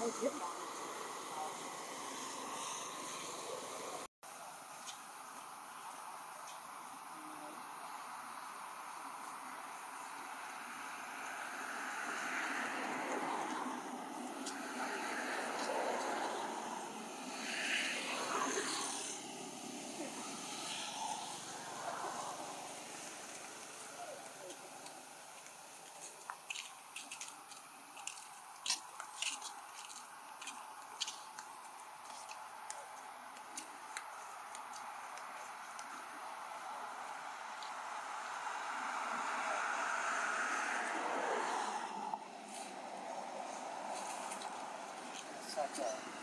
I did. Council.